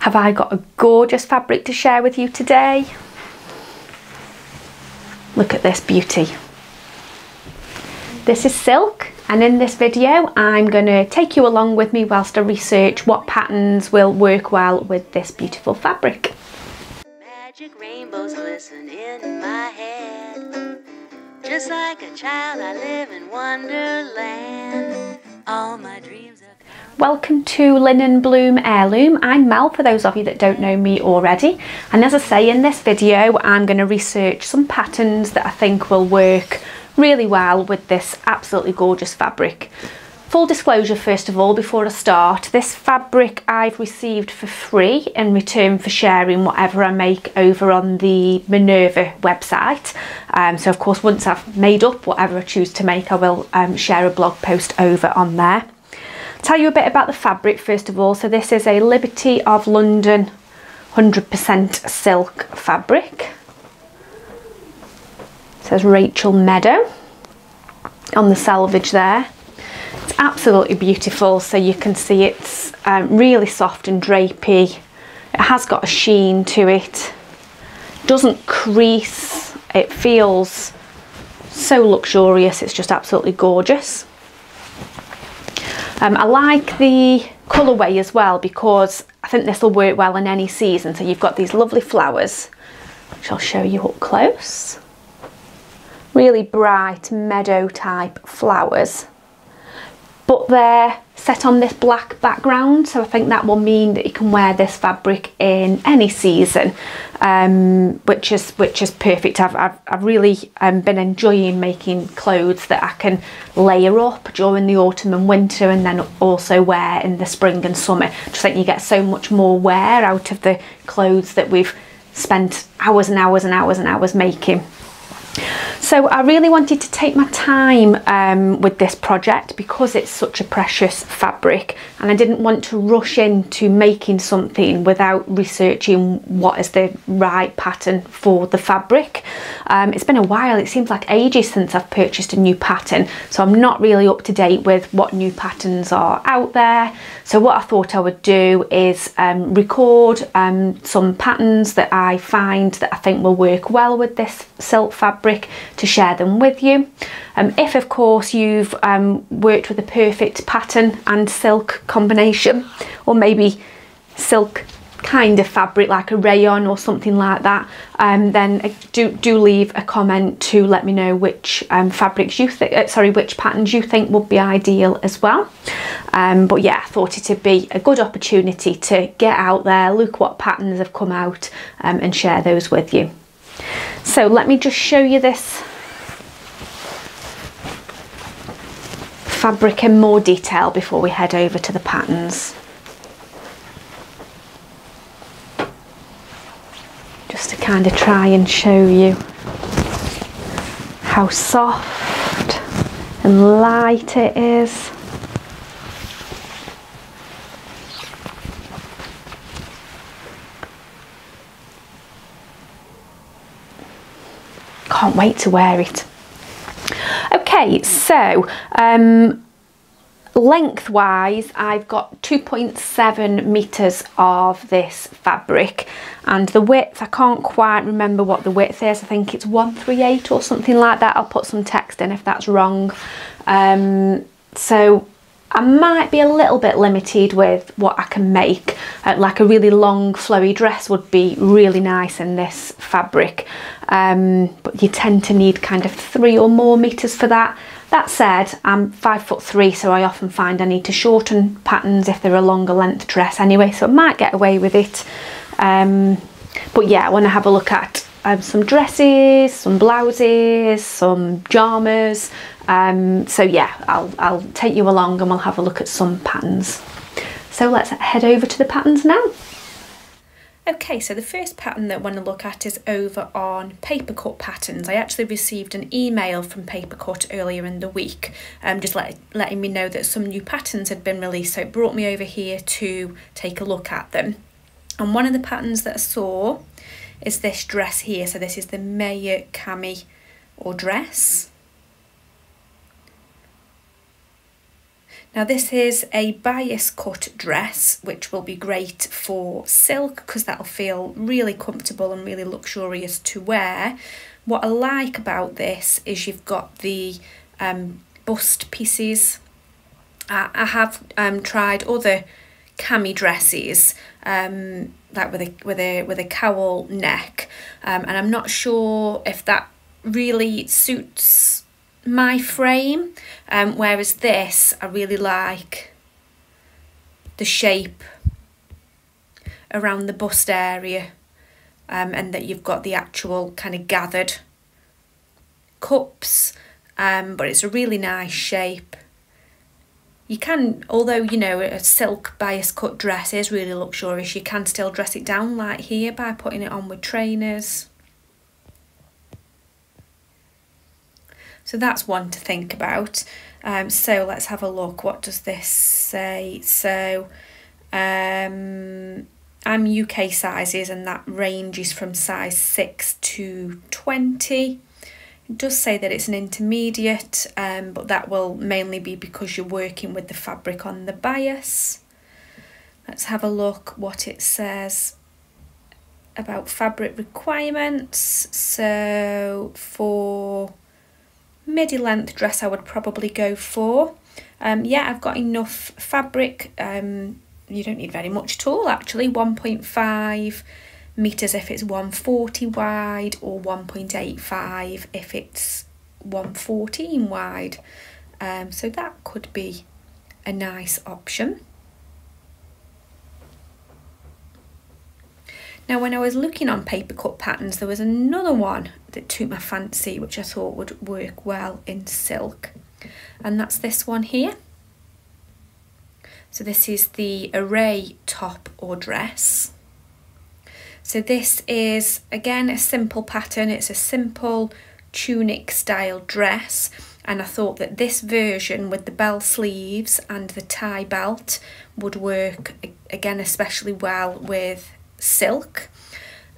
have I got a gorgeous fabric to share with you today. Look at this beauty. This is silk and in this video I'm going to take you along with me whilst I research what patterns will work well with this beautiful fabric. Magic rainbows glisten in my head Just like a child I live in wonderland All my dreams Welcome to Linen Bloom Heirloom. I'm Mel for those of you that don't know me already and as I say in this video I'm going to research some patterns that I think will work really well with this absolutely gorgeous fabric. Full disclosure first of all before I start, this fabric I've received for free in return for sharing whatever I make over on the Minerva website. Um, so of course once I've made up whatever I choose to make I will um, share a blog post over on there. Tell you a bit about the fabric first of all. So this is a Liberty of London 100% silk fabric. It says Rachel Meadow on the selvage there. It's absolutely beautiful. So you can see it's um, really soft and drapey. It has got a sheen to it. Doesn't crease. It feels so luxurious. It's just absolutely gorgeous. Um, I like the colourway as well because I think this will work well in any season. So you've got these lovely flowers, which I'll show you up close. Really bright meadow type flowers. But they're set on this black background so I think that will mean that you can wear this fabric in any season um, which is which is perfect. I've, I've, I've really um, been enjoying making clothes that I can layer up during the autumn and winter and then also wear in the spring and summer. Just think you get so much more wear out of the clothes that we've spent hours and hours and hours and hours making so I really wanted to take my time um, with this project because it's such a precious fabric and I didn't want to rush into making something without researching what is the right pattern for the fabric. Um, it's been a while, it seems like ages since I've purchased a new pattern so I'm not really up to date with what new patterns are out there. So what I thought I would do is um, record um, some patterns that I find that I think will work well with this silk fabric to share them with you. Um, if of course you've um, worked with a perfect pattern and silk combination or maybe silk kind of fabric like a rayon or something like that um, then uh, do do leave a comment to let me know which um, fabrics you think uh, sorry which patterns you think would be ideal as well um, but yeah I thought it'd be a good opportunity to get out there look what patterns have come out um, and share those with you so let me just show you this fabric in more detail before we head over to the patterns. Just to kind of try and show you how soft and light it is. Can't wait to wear it. Okay, so um, lengthwise I've got 2.7 meters of this fabric and the width I can't quite remember what the width is. I think it's 138 or something like that. I'll put some text in if that's wrong. Um, so I might be a little bit limited with what I can make. Uh, like a really long flowy dress would be really nice in this fabric. Um, but you tend to need kind of three or more meters for that. That said, I'm five foot three, so I often find I need to shorten patterns if they're a longer length dress anyway, so I might get away with it. Um, but yeah, I want to have a look at um, some dresses, some blouses, some pyjamas. Um, so yeah, I'll, I'll take you along and we'll have a look at some patterns. So let's head over to the patterns now. Okay, so the first pattern that I want to look at is over on Papercut Patterns. I actually received an email from Papercut earlier in the week, um, just let, letting me know that some new patterns had been released, so it brought me over here to take a look at them. And one of the patterns that I saw is this dress here. So this is the Maya Cami or dress. Now this is a bias cut dress which will be great for silk because that'll feel really comfortable and really luxurious to wear. What I like about this is you've got the um, bust pieces. I, I have um, tried other cami dresses um, with a with a with a cowl neck. Um, and I'm not sure if that really suits my frame. Um, whereas this I really like the shape around the bust area um, and that you've got the actual kind of gathered cups. Um, but it's a really nice shape you can although you know a silk bias cut dress is really luxurious you can still dress it down like here by putting it on with trainers So that's one to think about. Um, so let's have a look. What does this say? So um, I'm UK sizes and that ranges from size 6 to 20. Does say that it's an intermediate, um, but that will mainly be because you're working with the fabric on the bias. Let's have a look what it says about fabric requirements. So for midi length dress I would probably go for. Um, yeah, I've got enough fabric. Um, you don't need very much at all actually. 1.5 metres if it's 140 wide or 1.85 if it's 114 wide. Um, so that could be a nice option. Now when I was looking on Papercut Patterns there was another one that took my fancy which I thought would work well in silk and that's this one here. So this is the array top or dress. So this is again a simple pattern, it's a simple tunic style dress. And I thought that this version with the bell sleeves and the tie belt would work again especially well with silk.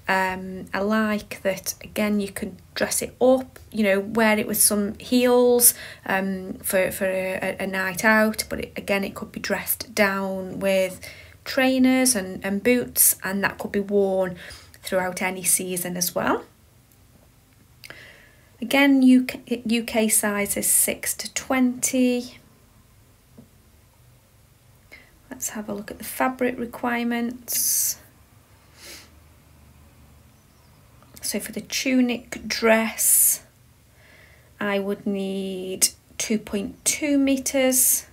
Um, I like that again you can dress it up, you know, wear it with some heels um, for, for a, a night out, but it, again it could be dressed down with trainers and, and boots and that could be worn throughout any season as well. Again, UK, UK size is 6 to 20. Let's have a look at the fabric requirements. So for the tunic dress, I would need 2.2 metres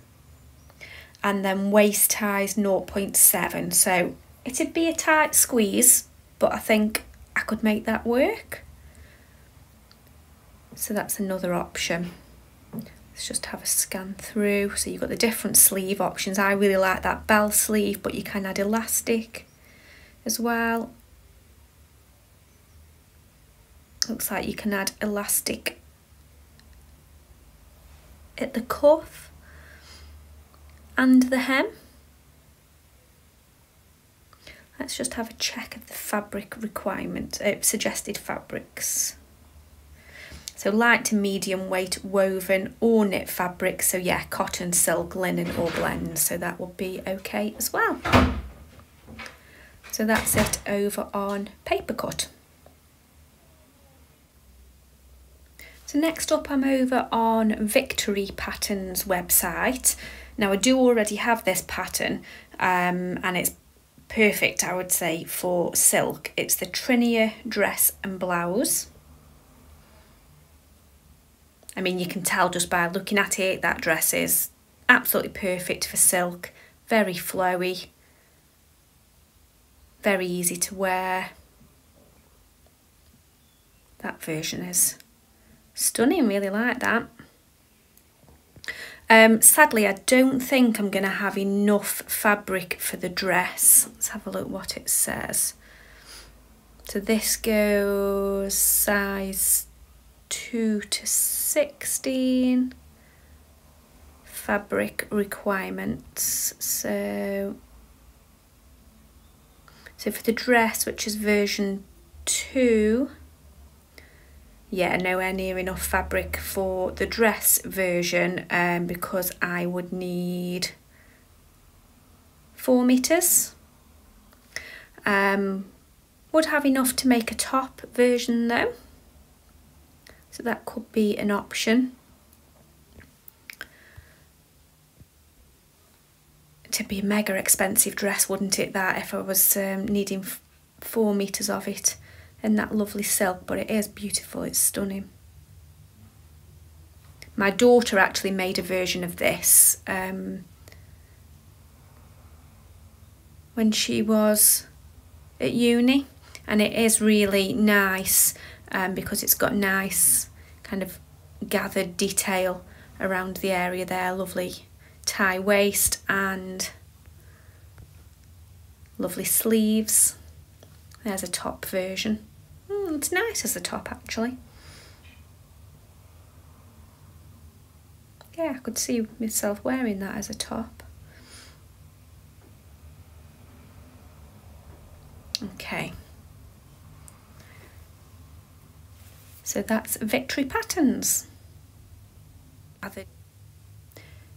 and then waist ties 0.7. So it'd be a tight squeeze, but I think I could make that work. So that's another option. Let's just have a scan through. So you've got the different sleeve options. I really like that bell sleeve, but you can add elastic as well. looks like you can add elastic at the cuff and the hem. Let's just have a check of the fabric requirement, uh, suggested fabrics. So light to medium weight woven or knit fabric. So yeah, cotton, silk, linen or blend. So that would be okay as well. So that's it over on Papercut. So next up I'm over on Victory Patterns website. Now I do already have this pattern um, and it's perfect I would say for silk. It's the Trina dress and blouse. I mean you can tell just by looking at it that dress is absolutely perfect for silk. Very flowy, very easy to wear. That version is Stunning, really like that. Um, sadly, I don't think I'm going to have enough fabric for the dress. Let's have a look what it says. So this goes size 2 to 16 fabric requirements. So, so for the dress, which is version 2, yeah, nowhere near enough fabric for the dress version um, because I would need four metres. Um, would have enough to make a top version though. So that could be an option. To be a mega expensive dress, wouldn't it, that if I was um, needing four metres of it and that lovely silk, but it is beautiful, it's stunning. My daughter actually made a version of this um, when she was at uni and it is really nice um, because it's got nice kind of gathered detail around the area there, lovely tie waist and lovely sleeves. There's a top version. It's nice as a top actually. Yeah, I could see myself wearing that as a top. Okay. So that's Victory Patterns.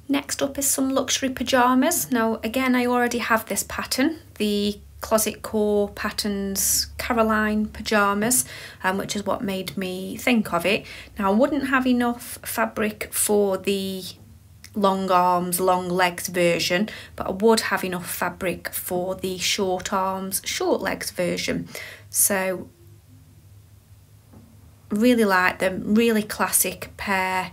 Next up is some luxury pyjamas. Now again I already have this pattern, the Closet Core Patterns Carolyn pyjamas, um, which is what made me think of it. Now I wouldn't have enough fabric for the long arms, long legs version, but I would have enough fabric for the short arms, short legs version. So really like them, really classic pair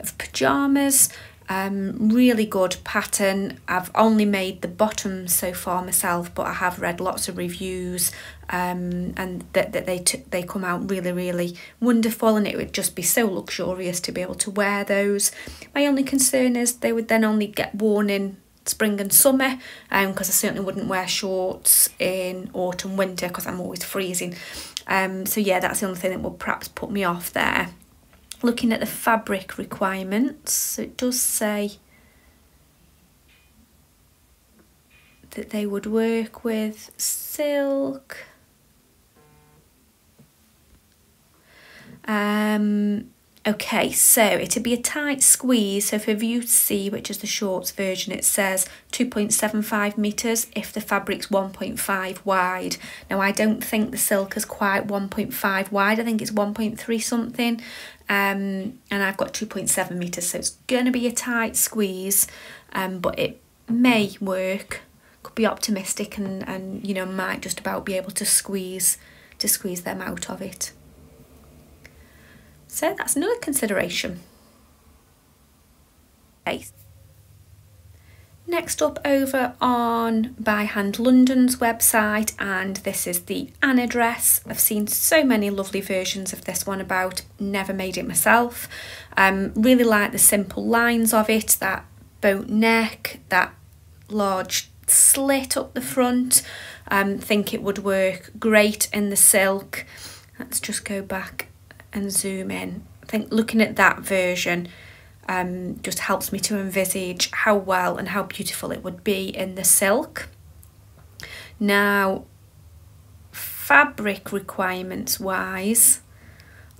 of pyjamas. Um, really good pattern. I've only made the bottoms so far myself, but I have read lots of reviews um, and that, that they they come out really, really wonderful and it would just be so luxurious to be able to wear those. My only concern is they would then only get worn in spring and summer because um, I certainly wouldn't wear shorts in autumn winter because I'm always freezing um, so yeah that's the only thing that would perhaps put me off there looking at the fabric requirements, so it does say that they would work with silk. Um, okay, so it'd be a tight squeeze. So for View C, which is the shorts version, it says 2.75 metres if the fabric's 1.5 wide. Now, I don't think the silk is quite 1.5 wide. I think it's 1.3 something um, and I've got 2.7 metres so it's going to be a tight squeeze um, but it may work could be optimistic and, and you know might just about be able to squeeze to squeeze them out of it so that's another consideration okay. Next up over on By Hand London's website and this is the Anna dress. I've seen so many lovely versions of this one about, never made it myself. Um, really like the simple lines of it, that boat neck, that large slit up the front. Um, think it would work great in the silk. Let's just go back and zoom in. I think looking at that version, um, just helps me to envisage how well and how beautiful it would be in the silk. Now, fabric requirements wise,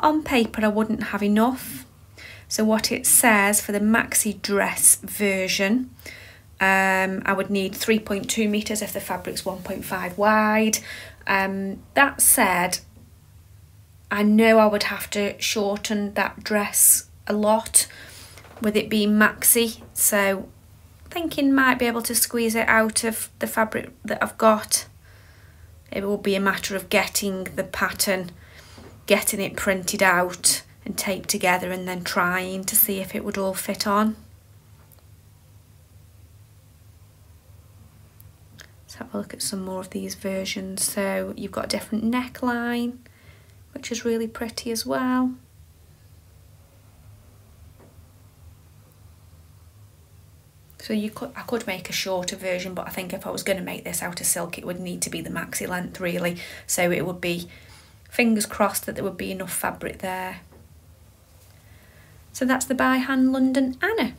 on paper I wouldn't have enough. So what it says for the maxi dress version, um, I would need 3.2 metres if the fabric's 1.5 wide. Um, that said, I know I would have to shorten that dress a lot with it being maxi so thinking might be able to squeeze it out of the fabric that I've got. It will be a matter of getting the pattern getting it printed out and taped together and then trying to see if it would all fit on. Let's have a look at some more of these versions. So you've got a different neckline which is really pretty as well So you could, I could make a shorter version, but I think if I was going to make this out of silk, it would need to be the maxi length really. So it would be, fingers crossed that there would be enough fabric there. So that's the By Hand London Anna.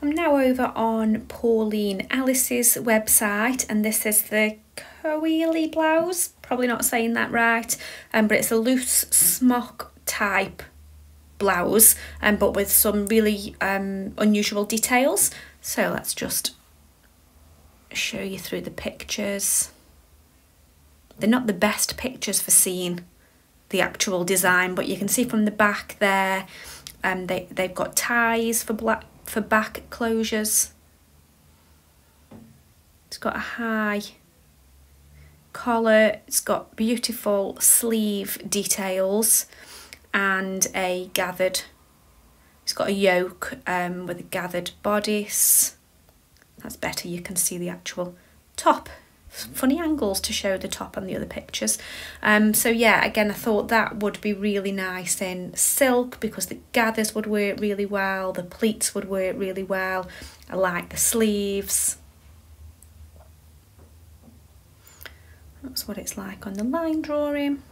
I'm now over on Pauline Alice's website and this is the Coeli blouse, probably not saying that right, um, but it's a loose smock type blouse um, but with some really um, unusual details. So let's just show you through the pictures. They're not the best pictures for seeing the actual design but you can see from the back there um, they, they've got ties for black for back closures. It's got a high collar, it's got beautiful sleeve details and a gathered, it's got a yoke um, with a gathered bodice. That's better, you can see the actual top funny angles to show the top on the other pictures. Um, so yeah, again, I thought that would be really nice in silk because the gathers would work really well, the pleats would work really well. I like the sleeves. That's what it's like on the line drawing.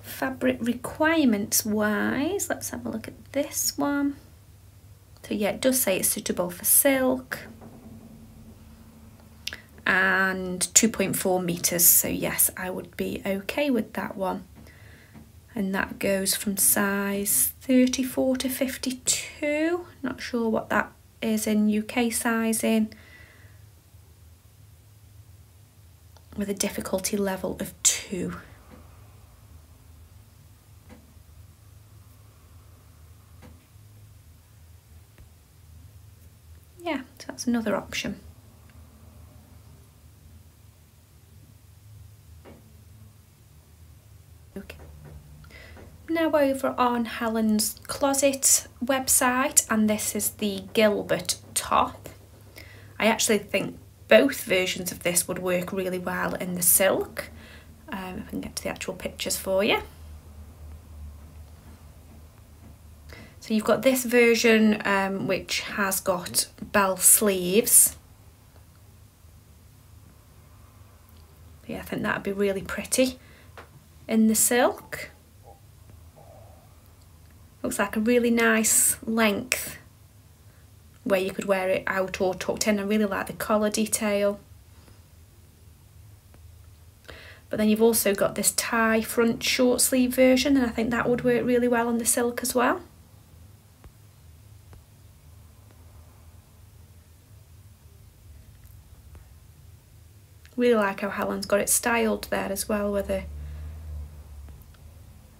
fabric requirements wise let's have a look at this one so yeah, it does say it's suitable for silk and 2.4 meters. So yes, I would be okay with that one. And that goes from size 34 to 52. Not sure what that is in UK sizing. With a difficulty level of two. yeah, so that's another option. Okay. Now over on Helen's Closet website and this is the Gilbert top. I actually think both versions of this would work really well in the silk. Um, if I can get to the actual pictures for you. So you've got this version um, which has got bell sleeves. Yeah, I think that would be really pretty in the silk. Looks like a really nice length where you could wear it out or tucked in. I really like the collar detail. But then you've also got this tie front short sleeve version and I think that would work really well on the silk as well. Really like how Helen's got it styled there as well with a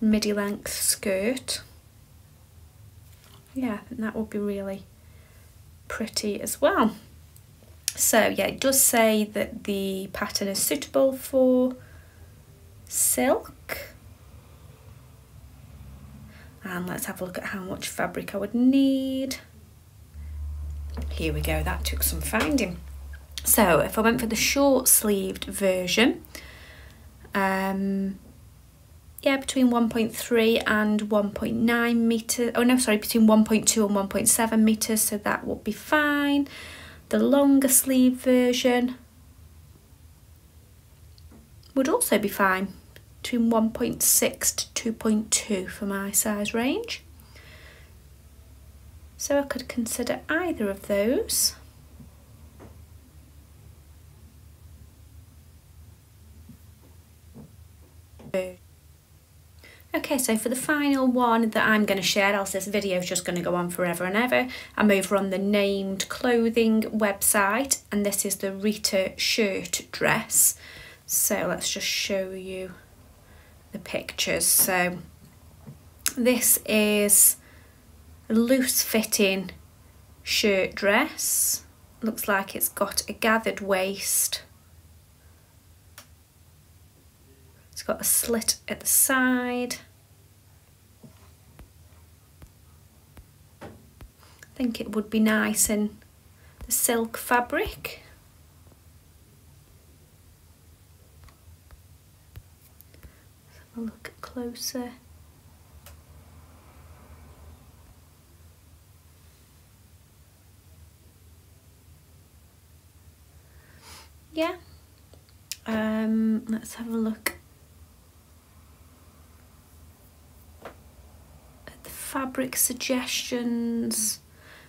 midi length skirt. Yeah, I think that would be really pretty as well. So yeah, it does say that the pattern is suitable for silk. And let's have a look at how much fabric I would need. Here we go, that took some finding. So if I went for the short sleeved version, um, yeah, between 1.3 and 1.9 metres, oh no, sorry, between 1.2 and 1.7 metres, so that would be fine. The longer sleeve version would also be fine, between 1.6 to 2.2 for my size range. So I could consider either of those. Okay, so for the final one that I'm going to share, else this video is just going to go on forever and ever, I'm over on the Named Clothing website, and this is the Reeta shirt dress. So let's just show you the pictures. So this is a loose fitting shirt dress. Looks like it's got a gathered waist It's got a slit at the side. Think it would be nice in the silk fabric. Let's have a look closer. Yeah. Um, let's have a look at the fabric suggestions.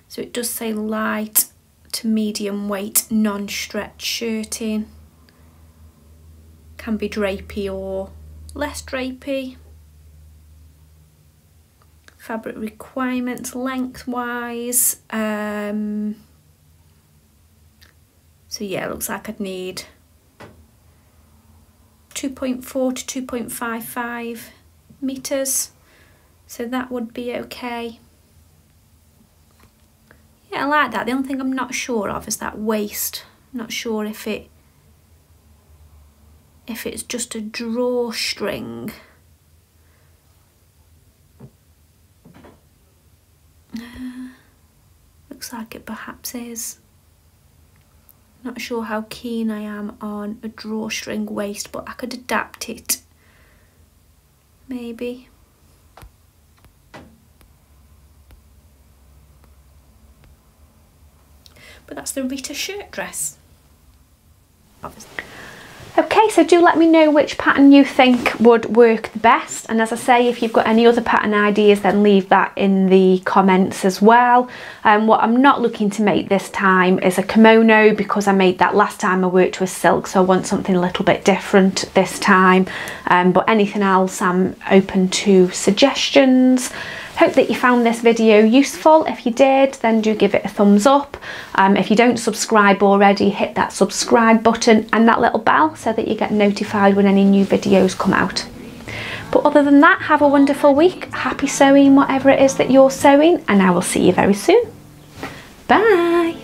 So it does say light to medium weight non-stretch shirting. Can be drapey or less drapey. Fabric requirements lengthwise. Um, so yeah, it looks like I'd need 2.4 to 2.55 meters. So that would be okay. I like that. The only thing I'm not sure of is that waist. I'm not sure if it if it's just a drawstring. Uh, looks like it perhaps is. Not sure how keen I am on a drawstring waist, but I could adapt it. Maybe. But that's the Reeta shirt dress. Okay, so do let me know which pattern you think would work the best. And as I say, if you've got any other pattern ideas, then leave that in the comments as well. Um, what I'm not looking to make this time is a kimono because I made that last time I worked with silk. So I want something a little bit different this time. Um, but anything else, I'm open to suggestions. Hope that you found this video useful. If you did, then do give it a thumbs up. Um, if you don't subscribe already, hit that subscribe button and that little bell so that you get notified when any new videos come out. But other than that, have a wonderful week. Happy sewing, whatever it is that you're sewing, and I will see you very soon. Bye.